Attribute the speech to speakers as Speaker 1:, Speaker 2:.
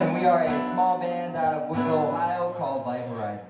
Speaker 1: And we are a small band out of Woodville, Ohio called Light Horizon.